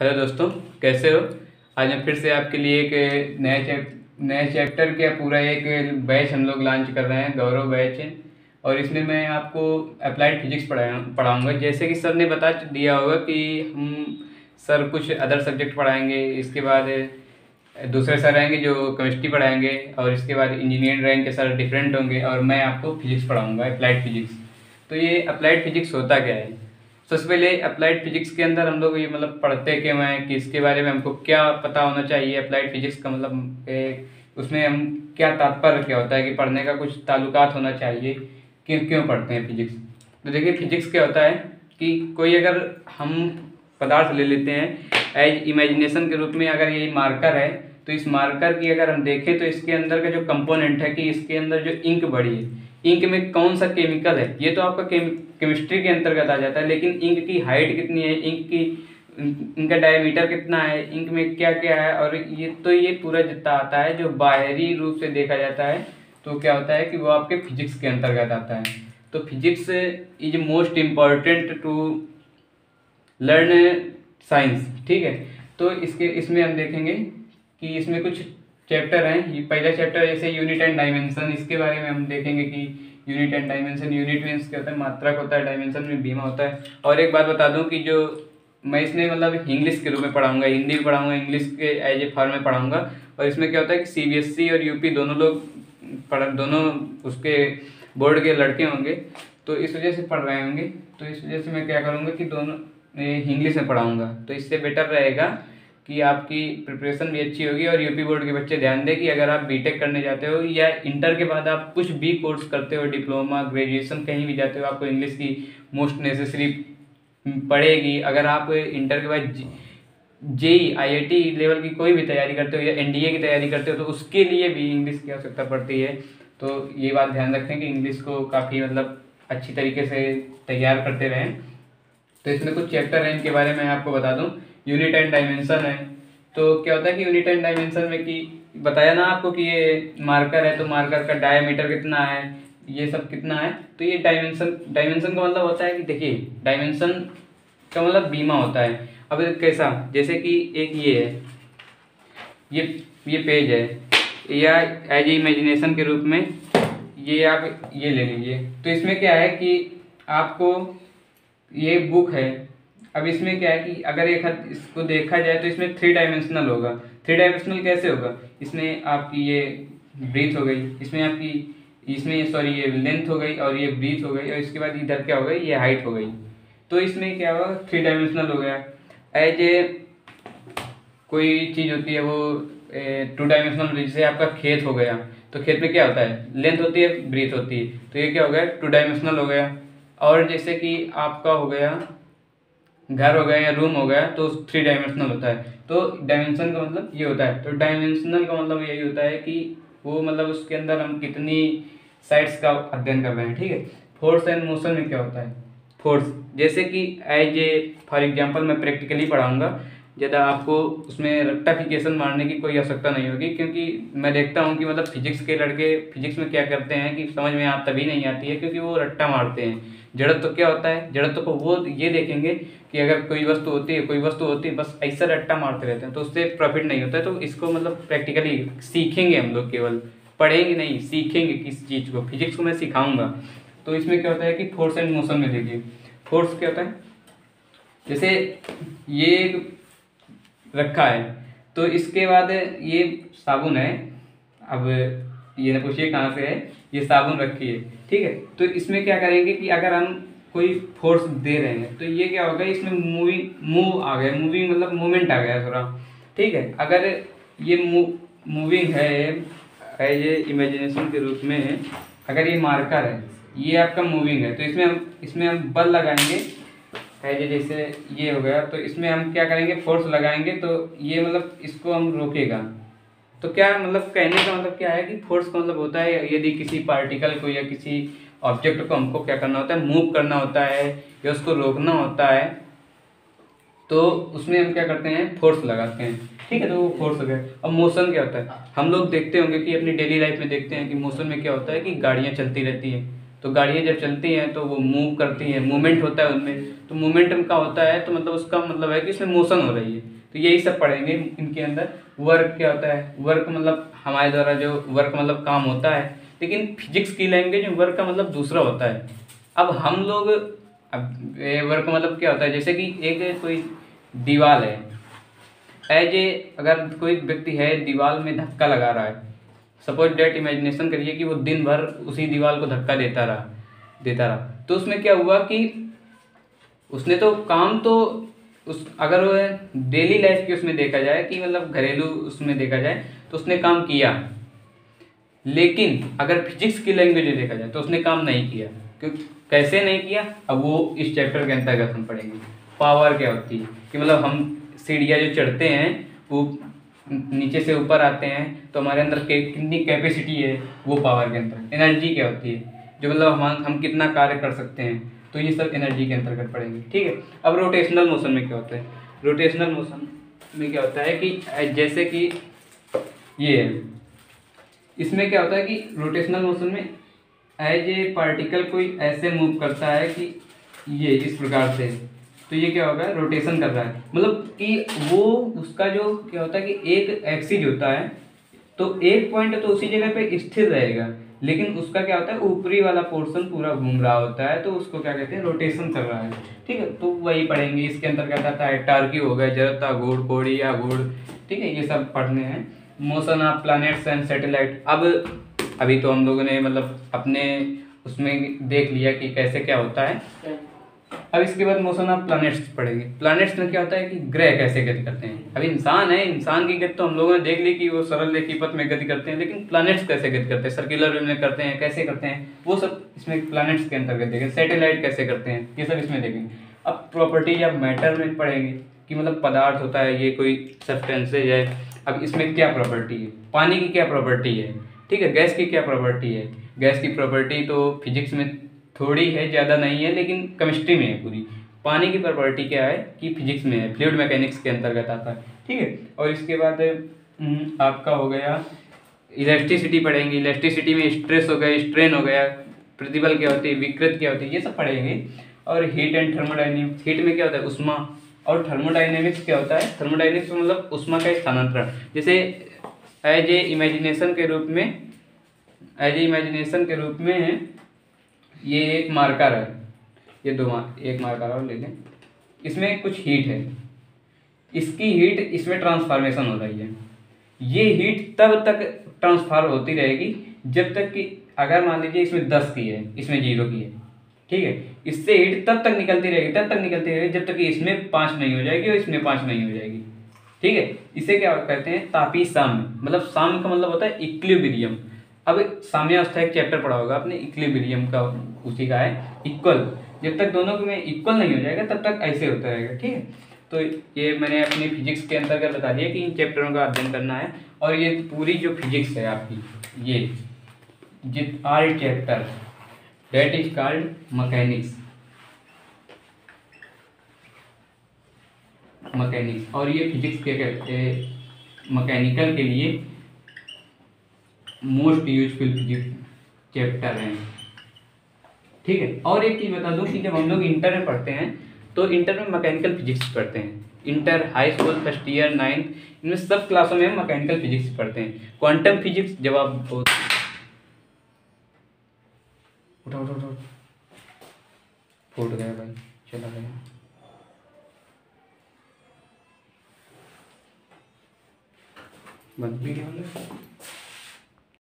Hello दोस्तों, कैसे हो? आज मैं फिर से आपके लिए एक नए चैप, नए चैप्टर का पूरा एक बैच हम लोग लॉन्च कर रहे हैं, गौरव बैच। और इसमें मैं आपको अप्लाइड फिजिक्स पढ़ाया, पढ़ाऊँगा। जैसे कि सर ने बता दिया होगा कि हम सर कुछ अदर सब्जेक्ट पढ़ाएँगे, इसके बाद दूसरे सर रहेंगे जो केमिस्ट्री पढ़ाएँगे, और इसके बाद इंजीनियरिंग रैंक के सर डिफरेंट होंगे, और मैं आपको फिजिक्स पढ़ाऊँगा अप्लाइड फिजिक्स तो ये अप्लाइड फिजिक्स होता क्या है? सबसे पहले अप्लाइड फिजिक्स के अंदर हम लोग ये मतलब पढ़ते क्यों हैं? कि इसके बारे में हमको क्या पता होना चाहिए? अप्लाइड फिजिक्स का मतलब उसमें हम क्या तात्पर्य क्या होता है कि पढ़ने का कुछ ताल्लुकात होना चाहिए? क्यों क्यों पढ़ते हैं फिजिक्स तो देखिए फिजिक्स क्या होता है कि कोई अगर हम पदार्थ ले लेते हैं एज इमेजिनेशन के रूप में अगर ये मार्कर है तो इस मार्कर की अगर हम देखें तो इसके अंदर का जो कंपोनेंट है कि इसके अंदर जो इंक बड़ी है इंक में कौन सा केमिकल है? ये तो आपका केमिस्ट्री के अंतर्गत आ जाता है, लेकिन इंक की हाइट कितनी है इंक की, इनका डायमीटर कितना है इंक में क्या क्या है, और ये तो ये पूरा जितना आता है, जो बाहरी रूप से देखा जाता है तो क्या होता है कि वो आपके फिजिक्स के अंतर्गत आता है। तो physics is most important to learn science ठीक है? तो इसके, इसमें हम देखेंगे कि इसमें कुछ चैप्टर हैं पहला चैप्टर जैसे यूनिट एंड डायमेंशन इसके बारे में हम देखेंगे कि unit and dimension unit means क्या होता है? मात्रक होता है डायमेंशन में बीमा होता है। और एक बात बता दूँ कि जो मैं इसमें मतलब इंग्लिश के रूप में पढ़ाऊँगा, हिंदी पढ़ाऊँगा इंग्लिश के एज ए फॉर्म में पढ़ाऊँगा। और इसमें क्या होता है कि सी और यूपी दोनों लोग पढ़, दोनों उसके बोर्ड के लड़के होंगे तो इस वजह से पढ़ रहे होंगे। तो इस वजह से मैं क्या करूँगा कि दोनों इंग्लिश में पढ़ाऊँगा। तो इससे बेटर रहेगा कि आपकी प्रिपरेशन भी अच्छी होगी और यूपी बोर्ड के बच्चे ध्यान दें कि अगर आप बीटेक करने जाते हो या इंटर के बाद आप कुछ भी कोर्स करते हो डिप्लोमा ग्रेजुएशन कहीं भी जाते हो, आपको इंग्लिश की मोस्ट नेसेसरी पड़ेगी अगर आप इंटर के बाद जेई आईआईटी लेवल की कोई भी तैयारी करते हो या एनडीए की तैयारी करते हो तो उसके लिए भी इंग्लिश की आवश्यकता पड़ती है। तो ये बात ध्यान रखें कि इंग्लिश को काफ़ी मतलब अच्छी तरीके से तैयार करते रहें। तो इसमें कुछ चैप्टर हैं, इनके बारे में आपको बता दूँ। यूनिट एंड डायमेंशन है। तो क्या होता है कि यूनिट एंड डायमेंशन में कि बताया ना आपको कि ये मार्कर है तो मार्कर का डायमीटर कितना है, ये सब कितना है तो ये डायमेंशन डायमेंशन का मतलब होता है कि देखिए डायमेंशन का मतलब बीमा होता है। अब कैसा, जैसे कि एक ये है, ये ये पेज है, या एज इमेजिनेशन के रूप में ये आप ये ले लीजिए। तो इसमें क्या है कि आपको ये बुक है अब इसमें क्या है कि अगर एक हद इसको देखा जाए तो इसमें थ्री डायमेंशनल होगा। थ्री डायमेंशनल कैसे होगा? इसमें आपकी ये ब्रीथ हो गई, इसमें आपकी, इसमें सॉरी ये लेंथ हो गई और ये ब्रीथ हो गई और इसके बाद इधर क्या हो गई? ये हाइट हो गई। तो इसमें क्या होगा थ्री डायमेंशनल हो गया। एज ए कोई चीज़ होती है वो टू डायमेंशनल जैसे आपका खेत हो गया तो खेत में क्या होता है? लेंथ होती है ब्रीथ होती है। तो ये क्या हो गया? टू डायमेंशनल हो गया। और जैसे कि आपका हो गया घर हो गया या रूम हो गया तो थ्री डायमेंशनल होता है। तो डायमेंशन का मतलब ये होता है। तो डायमेंशनल का मतलब यही होता है कि वो मतलब उसके अंदर हम कितनी साइड्स का अध्ययन कर रहे हैं, ठीक है? फोर्स एंड मोशन में क्या होता है? फोर्स जैसे कि एज ए फॉर एग्जांपल मैं प्रैक्टिकली पढ़ाऊँगा। ज़्यादा आपको उसमें रट्टाफिकेशन मारने की कोई आवश्यकता नहीं होगी, क्योंकि मैं देखता हूँ कि मतलब फिजिक्स के लड़के फिजिक्स में क्या करते हैं कि समझ में आप तभी नहीं आती है, क्योंकि वो रट्टा मारते हैं। जड़त्व तो क्या होता है? जड़त्व को वो ये देखेंगे कि अगर कोई वस्तु होती है, कोई वस्तु होती है, बस ऐसा रट्टा मारते रहते हैं तो उससे प्रॉफिट नहीं होता है तो इसको मतलब प्रैक्टिकली सीखेंगे हम लोग केवल। पढ़ेंगे नहीं, सीखेंगे किस चीज़ को। फिजिक्स को मैं सिखाऊँगा। तो इसमें क्या होता है कि फोर्स एंड मोशन में देखिए। फोर्स क्या होता है? जैसे ये रखा है तो इसके बाद ये साबुन है। अब ये ना पूछिए कहाँ से है, ये साबुन रखी है, ठीक है? तो इसमें क्या करेंगे कि अगर हम कोई फोर्स दे रहे हैं तो ये क्या होगा इसमें मूविंग मूव आ गया मूविंग मतलब मूवमेंट आ गया थोड़ा, ठीक है? अगर ये मूविंग है एज ए इमेजिनेशन के रूप में, अगर ये मार्कर है, ये आपका मूविंग है तो इसमें हम इसमें हम बल लगाएँगे एज जैसे ये हो गया तो इसमें हम क्या करेंगे फोर्स लगाएँगे तो ये मतलब इसको हम रोकेगा। तो क्या मतलब कहने का मतलब क्या है कि फोर्स का मतलब होता है यदि किसी पार्टिकल को या किसी ऑब्जेक्ट को हमको क्या करना होता है मूव करना होता है या उसको रोकना होता है तो उसमें हम क्या करते हैं फोर्स लगाते हैं। ठीक है तो वो फोर्स हो गया। अब मोशन क्या होता है? हम लोग देखते होंगे कि अपनी डेली लाइफ में देखते हैं कि मोशन में क्या होता है कि गाड़ियाँ चलती रहती हैं। तो गाड़ियाँ जब चलती हैं तो वो मूव करती हैं। मूवमेंट होता है उनमें। तो मूवमेंट का होता है तो मतलब उसका मतलब है कि उसमें मोशन हो रही है। तो यही सब पढ़ेंगे इनके अंदर। वर्क क्या होता है? वर्क मतलब हमारे द्वारा जो वर्क मतलब काम होता है। लेकिन फिजिक्स की लैंग्वेज में वर्क का मतलब दूसरा होता है। अब हम लोग, अब वर्क मतलब क्या होता है? जैसे कि एक कोई दीवार है। एज ए, अगर कोई व्यक्ति है दीवार में धक्का लगा रहा है सपोज़ डेट इमेजिनेशन करिए कि वो दिन भर उसी दीवार को धक्का देता रहा देता रहा। तो उसमें क्या हुआ कि उसने तो काम तो उस, अगर वो डेली लाइफ की उसमें देखा जाए कि मतलब घरेलू उसमें देखा जाए तो उसने काम किया। लेकिन अगर फिजिक्स की लैंग्वेज में देखा जाए तो उसने काम नहीं किया। क्योंकि कैसे नहीं किया? अब वो इस चैप्टर के अंतर्गत हम पढ़ेंगे। पावर क्या होती है? कि मतलब हम सीढ़ियाँ जो चढ़ते हैं, वो नीचे से ऊपर आते हैं तो हमारे अंदर कितनी कैपेसिटी है वो पावर के अंदर। एनर्जी क्या होती है? जो मतलब हम हम कितना कार्य कर सकते हैं? तो ये सब एनर्जी के अंतर्गत पड़ेंगे, ठीक है? अब रोटेशनल मोशन में क्या होता है? रोटेशनल मोशन में क्या होता है कि जैसे कि ये है। इसमें क्या होता है कि रोटेशनल मोशन में एज ए पार्टिकल कोई ऐसे मूव करता है कि ये इस प्रकार से। तो ये क्या होगा? रोटेशन कर रहा है। मतलब कि वो उसका जो क्या होता है कि एक एक्सिज होता है तो एक पॉइंट तो उसी जगह पे स्थिर रहेगा। लेकिन उसका क्या होता है, ऊपरी वाला पोर्शन पूरा घूम रहा होता है तो उसको क्या कहते हैं रोटेशन चल रहा है। ठीक है तो वही पढ़ेंगे, इसके अंदर क्या कहता है टार्की हो गया, जरता घोड़ कोड़ी, या घोड़ ठीक है, ये सब पढ़ने हैं। Motion of planets and satellite अब, अभी तो हम लोगों ने मतलब अपने उसमें देख लिया कि कैसे क्या होता है। अब इसके बाद मोशन ऑफ़ प्लानट्स पढ़ेंगे प्लानट्स में क्या होता है कि ग्रह कैसे गति करते हैं? अभी इंसान है, इंसान की गति तो हम लोगों ने देख ली कि वो सरल रेखी पथ में गति करते हैं, लेकिन प्लानट्स कैसे गति करते हैं? सर्कुलर वे में करते हैं, कैसे करते हैं? वो सब इसमें प्लानट्स के अंतर्गत देखेंगे सैटेलाइट कैसे करते हैं? ये सब इसमें देखेंगे अब प्रॉपर्टी या मैटर में पढ़ेंगे कि मतलब पदार्थ होता है, ये कोई सब्सटेंसेज है। अब इसमें क्या प्रॉपर्टी है? पानी की क्या प्रॉपर्टी है? ठीक है गैस की क्या प्रॉपर्टी है? गैस की प्रॉपर्टी तो फिजिक्स में थोड़ी है ज़्यादा नहीं है लेकिन केमिस्ट्री में है पूरी। पानी की प्रॉपर्टी क्या है कि फिजिक्स में है फ्लूड मैकेनिक्स के अंतर्गत आता है ठीक है? और इसके बाद हम्म, आपका हो गया इलेक्ट्रिसिटी पढ़ेंगे। इलेक्ट्रिसिटी में स्ट्रेस हो गया स्ट्रेन हो गया प्रतिबल क्या होती है विकृत क्या होती है ये सब पढ़ेंगे। और हीट एंड थर्मोडाइनमिक्स हीट में क्या होता है उष्मा और थर्मोडाइनमिक्स क्या होता है थर्मोडाइनमिक्स मतलब उष्मा का स्थानांतरण। जैसे एज ए इमेजिनेशन के रूप में एज ए इमेजिनेशन के रूप में ये एक मार्कर है। ये दो मार एक मार्कर और ले लें। इसमें कुछ हीट है। इसकी हीट इसमें ट्रांसफॉर्मेशन हो रही है। ये हीट तब तक ट्रांसफ़र होती रहेगी जब तक कि अगर मान लीजिए इसमें दस की है, इसमें ज़ीरो की है, ठीक है? इससे हीट तब तक निकलती रहेगी, तब तक निकलती रहेगी जब तक कि इसमें पाँच नहीं हो जाएगी और इसमें पाँच नहीं हो जाएगी, ठीक है? इसे क्या कहते हैं? तापी साम्य मतलब साम्य का मतलब होता है इक्विलिब्रियम अब साम्यावस्था एक चैप्टर पढ़ा होगा आपने इक्विलिब्रियम का उसी का है इक्वल जब तक दोनों में इक्वल नहीं हो जाएगा, तब तक ऐसे होता रहेगा, ठीक है? तो ये मैंने अपनी फिजिक्स के अंतर्गत बता दिया कि इन चैप्टरों का अध्ययन करना है, और ये पूरी जो फिजिक्स है आपकी, ये, जित all chapter that is called mechanics mechanics और ये फिजिक्स के मैकेनिकल के लिए मोस्ट यूजफुल फिजिक्स चैप्टर हैं ठीक है? और एक चीज़ बता दूँ कि जब हम लोग इंटर में पढ़ते हैं तो इंटर में मैकेनिकल फिजिक्स पढ़ते हैं। Inter high school first year ninth इनमें सब क्लासों में हम मैकेनिकल फिजिक्स पढ़ते हैं। क्वांटम फिजिक्स जब आप उठा उठा उठा। फूट गया भाई, चला गया। बंद। भी